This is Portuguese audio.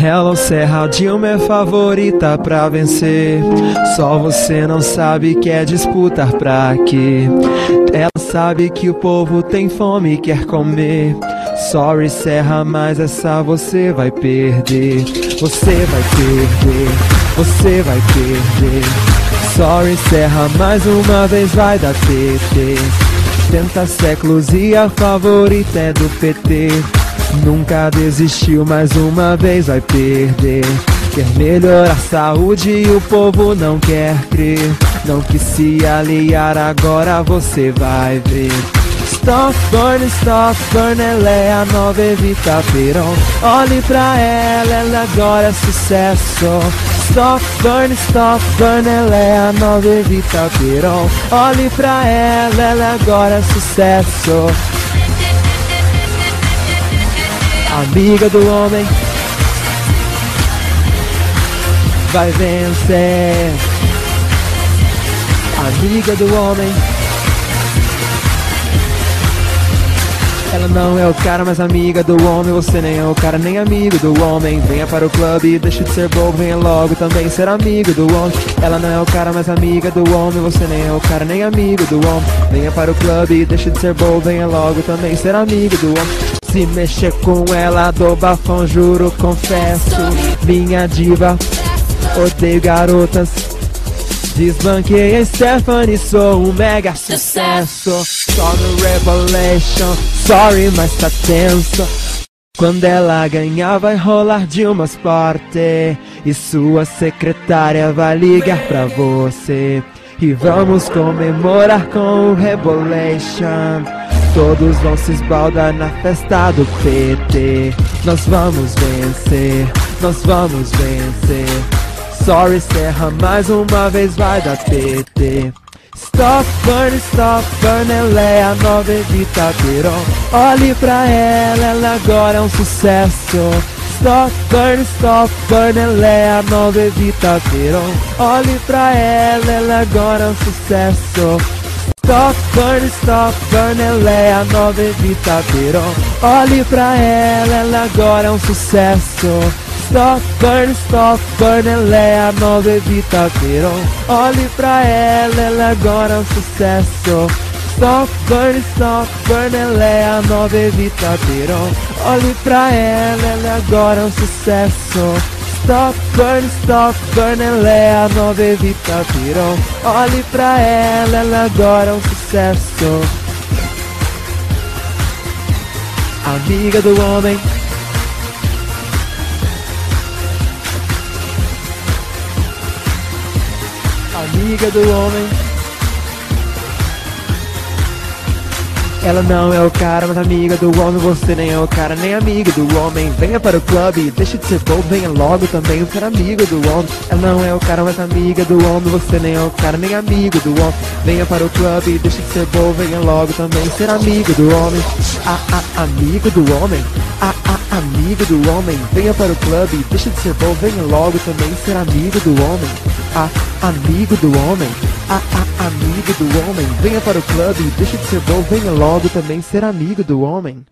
Hello Serra Dilma é favorita pra vencer. Só você não sabe que é disputar pra quê. Ela sabe que o povo tem fome e quer comer. Sorry Serra, mas essa você vai perder. Você vai perder. Você vai perder. Sorry Serra, mais uma vez vai dar TT. 70 séculos e a favorita é do PT. Nunca desistiu, mais uma vez vai perder. Quer melhorar a saúde e o povo não quer crer. Não quis se aliar, agora você vai ver. Stop burn, stop burn, ela é a nova Evita Peron. Olhe pra ela, ela agora é sucesso. Stop burn, stop burn, ela é a nova Evita Peron. Olhe pra ela, ela agora é sucesso. Amiga do homem vai vencer. Amiga do homem. Ela não é o cara, mas amiga do homem. Você nem é o cara, nem amigo do homem. Venha para o clube, deixe de ser bobo, venha logo também ser amigo do homem. Ela não é o cara, mas amiga do homem. Você nem é o cara, nem amigo do homem. Venha para o clube, deixe de ser bobo, venha logo também ser amigo do homem. Se mexer com ela, dou bafão, juro, confesso. Minha diva, odeio garotas. Desbanquei Stephanie, sou um mega sucesso. Só no Revelation, sorry, mas tá tenso. Quando ela ganhar, vai rolar de umas forte. E sua secretária vai ligar pra você. E vamos comemorar com o Revelation. Todos vão se esbaldar na festa do PT. Nós vamos vencer, nós vamos vencer. Sorry, Serra, mais uma vez vai dar PT. Stop burn, stop burn, ela é a nova Evita Peron. Olhe pra ela, ela agora é um sucesso. Stop burn, stop burn, ela é a nova Evita Peron. Olhe pra ela, ela agora é um sucesso. Stop burn, stop burn, ela é a nova Evita Peron. Olhe pra ela, ela agora é um sucesso. Stop burn, stop burn, ela é a nova Evita Peron. Olhe pra ela, ela agora é um sucesso. Stop burn, stop burn, ela é a nova Evita Peron. Olhe pra ela, ela agora é um sucesso. Stop burn, stop burn, ela é a nova Evita Peron. Olhe pra ela, ela agora é um sucesso. Amiga do homem. Amiga do homem. Ela não é o cara, mas amiga do homem. Você nem é o cara, nem amiga do homem. Venha para o clube, deixe de ser bobo, venha logo também ser amigo do homem. Ela não é o cara, mas amiga do homem. Você nem é o cara, nem amigo do homem. Venha para o clube, deixe de ser bobo, venha logo também ser amigo do homem. Ah, ah, amigo do homem. Ah, ah, amigo do homem. Venha para o clube, deixe de ser bobo, venha logo também ser amigo do homem. Ah, amigo do homem. Amigo do homem. Venha para o clube, deixe de ser bom, venha logo também ser amigo do homem.